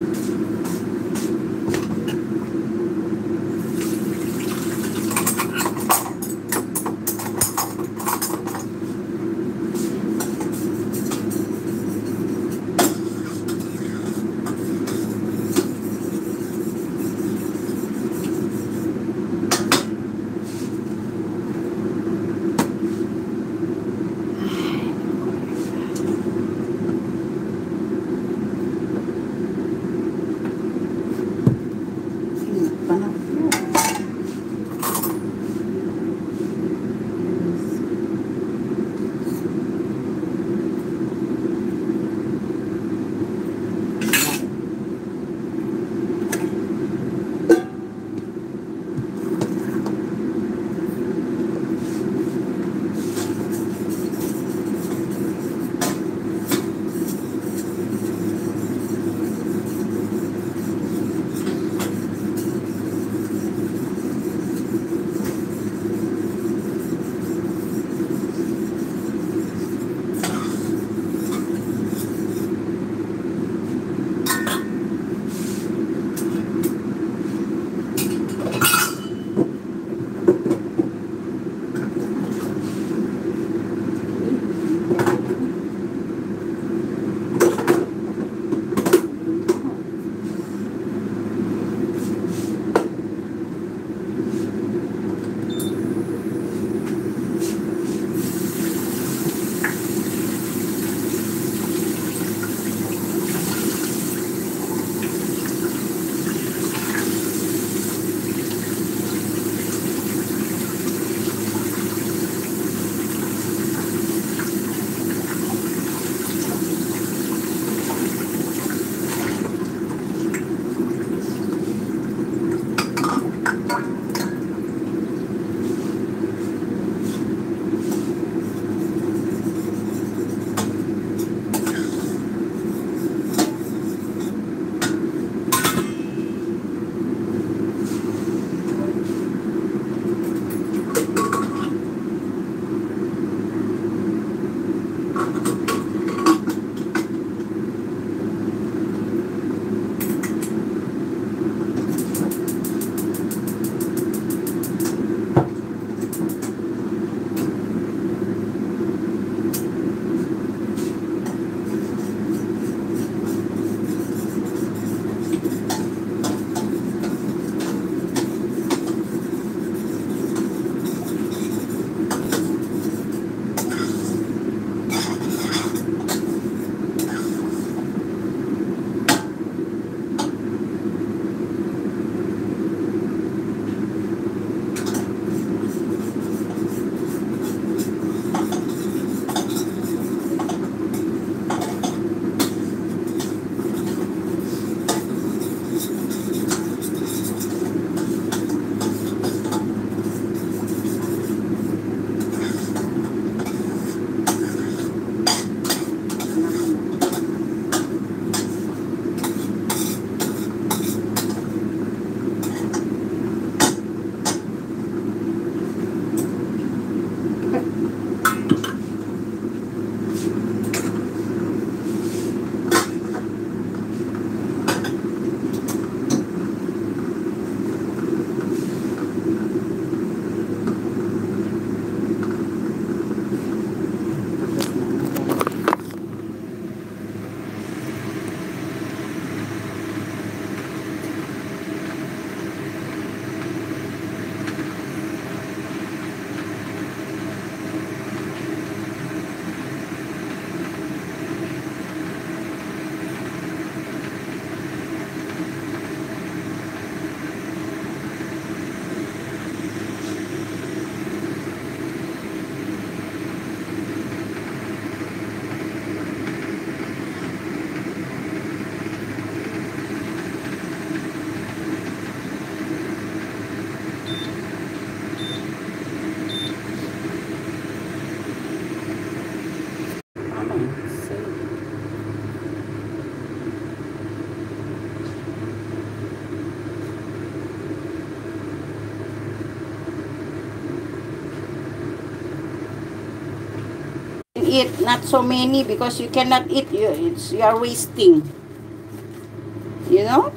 you eat not so many because you cannot eat you it's you are wasting. You know